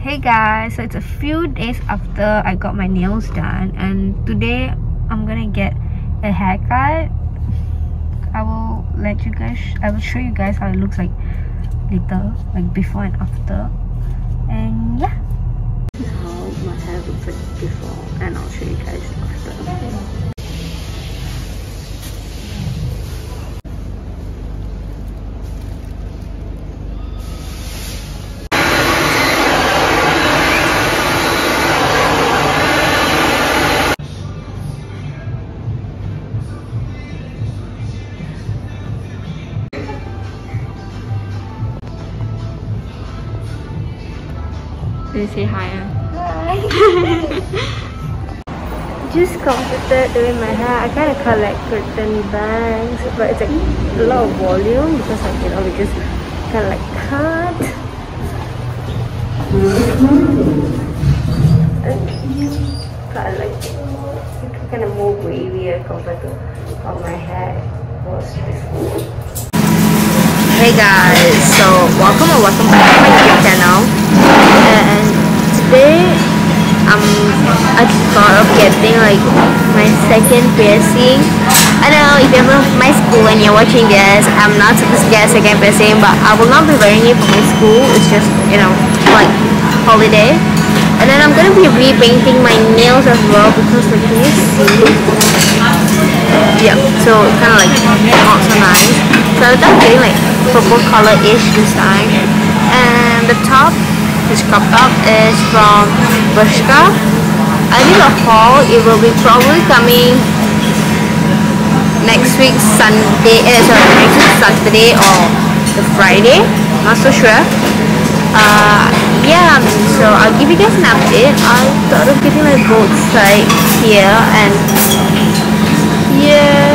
Hey guys, so it's a few days after I got my nails done and today I'm gonna get a haircut. I will let you guys, I will show you guys how it looks like later, like before and after. And yeah. They say hi. Hi. Just completed doing my hair. I kind of collect curtain bangs, but it's like a lot of volume because like you know we just kind of like cut. Kind of like kind of more wavier compared to how my hair was before. Hey guys, so welcome or welcome back to my YouTube channel. And today um I thought of getting like my second piercing. I know if you're from my school and you're watching this, I'm not supposed to get a second piercing, but I will not be wearing it for my school. It's just you know like holiday. And then I'm gonna be repainting my nails as well because like can you see? Yeah, so kind of like not so nice. So I thought getting like purple color-ish this time. And the top, this crop top is from Bershka. I did a haul. It will be probably coming next week Sunday. Eh, sorry, next week Saturday or the Friday. Not so sure. Uh, yeah, so I'll give you guys an update. I thought of getting like both sides here and here.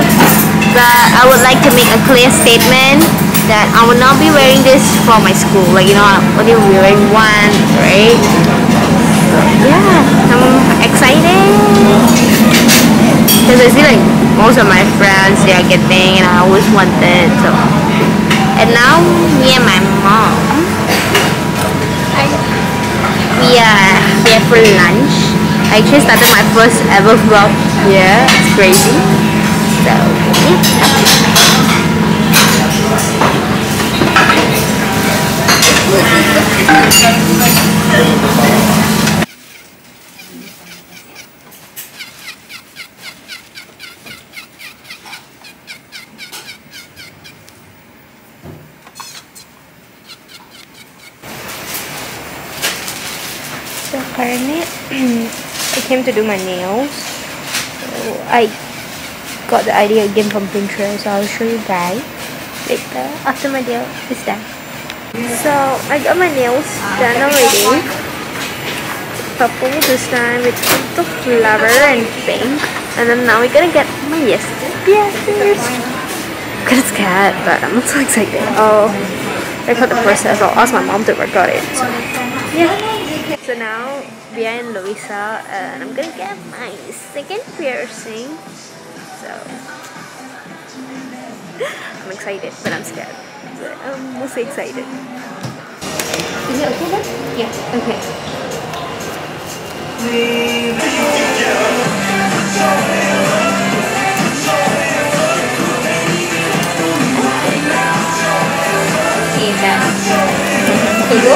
But I would like to make a clear statement that I will not be wearing this for my school. Like, you know, I'm only wearing one, right? Yeah, I'm excited. Because I see like most of my friends, they are getting and I always wanted. So. And now, me and my mom, we are here for lunch. I actually started my first ever vlog here. It's crazy. So, yeah. Currently, I came to do my nails. So I got the idea again from Pinterest. So I'll show you guys later after my nail is done. So I got my nails done already. Purple this time with a flower and pink. And then now we're gonna get my yes yeses. Kind of scared, but I'm not so excited. Oh, I got the process. I'll ask my mom to record it. Yeah. So now we are in Lovisa uh, and I'm gonna get my second piercing. So I'm excited, but I'm scared. I'm mostly excited. Is it okay then? Yeah, okay. Okay, done. Okay, go.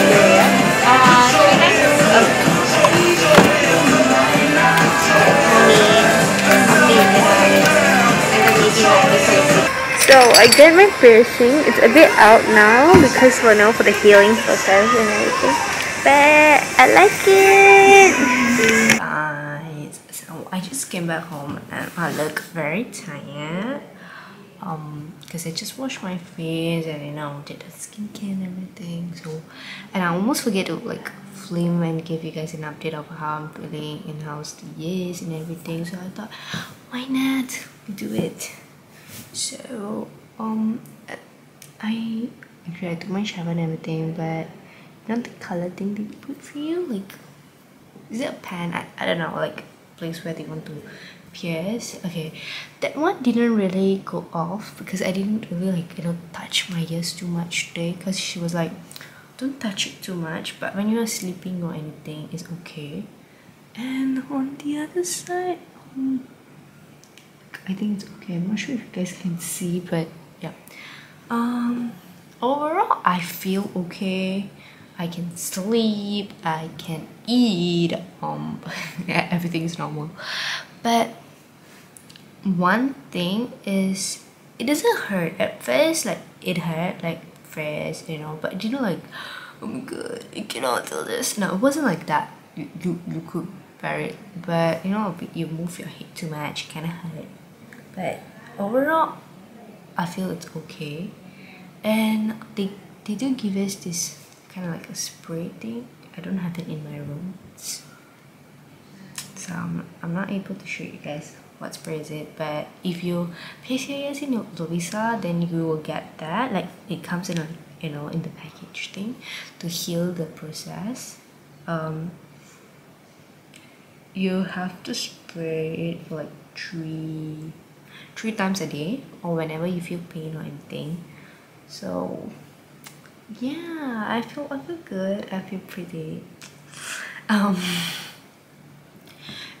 So I did my piercing. It's a bit out now because for now for the healing process and everything. But I like it. Guys, so I just came back home and I look very tired. Um, because I just washed my face and you know did the skincare and everything. So, and I almost forget to like film and give you guys an update of how I'm feeling and how's the years and everything. So I thought, why not do it? So um, I actually I took my shower and everything but know the color thing they put for you like is it a pan? I, I don't know like place where they want to pierce. Okay that one didn't really go off because I didn't really like you know touch my ears too much today because she was like don't touch it too much but when you're sleeping or anything it's okay. And on the other side um, I think it's okay. I'm not sure if you guys can see but yeah. Um overall I feel okay. I can sleep. I can eat. Um yeah, everything is normal. But one thing is it doesn't hurt. At first like it hurt like first you know but you know like oh my god I cannot do this. No it wasn't like that. You you, you could bear it but you know you move your head too much kind of hurt but overall I feel it's okay. And they they do give us this kind of like a spray thing. I don't have it in my room it's, so I'm, I'm not able to show you guys what spray is it. But if you your ears in your Lovisa then you will get that. Like it comes in a you know in the package thing to heal the process. Um, you have to spray it for like three three times a day or whenever you feel pain or anything. So yeah I feel I feel good. I feel pretty. Um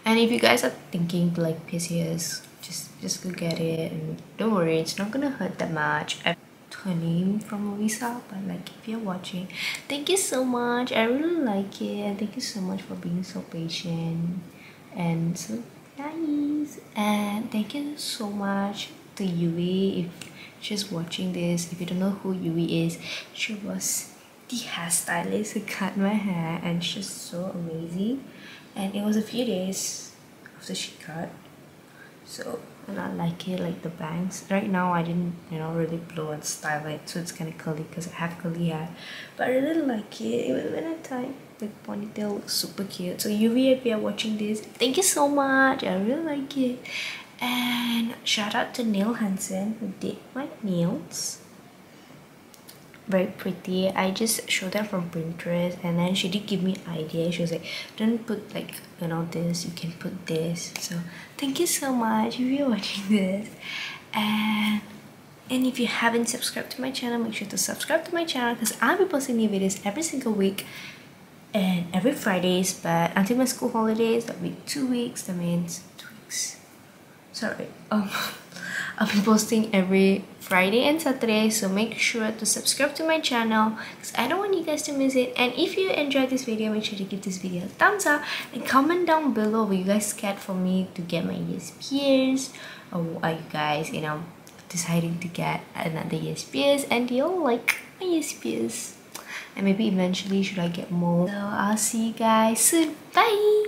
and if you guys are thinking to like PCS just just go get it and don't worry it's not gonna hurt that much. I her name from Lovisa but like if you're watching thank you so much. I really like it. Thank you so much for being so patient and so nice and thank you so much to Yui. If she's watching this if you don't know who Yui is she was the hairstylist who cut my hair and she's so amazing. And it was a few days after she cut. So and I like it like the bangs. Right now I didn't you know really blow and style it so it's kind of curly because I have curly hair. But I really like it. Even when I tie with ponytail looks super cute. So Yui if you're watching this. Thank you so much. I really like it. And shout out to Neil Hansen who did my nails. Very pretty. I just showed her from pinterest and then she did give me idea. She was like don't put like you know this. You can put this. So thank you so much. If you're watching this. And and if you haven't subscribed to my channel make sure to subscribe to my channel because i'll be posting new videos every single week and every fridays but until my school holidays that'll be two weeks that means two weeks. Sorry um I'll be posting every Friday and Saturday so make sure to subscribe to my channel because I don't want you guys to miss it. And if you enjoyed this video make sure to give this video a thumbs up and comment down below were you guys scared for me to get my ears pierced or are you guys you know deciding to get another ears pierced and you all like my ears pierced and maybe eventually should I get more? So I'll see you guys soon. Bye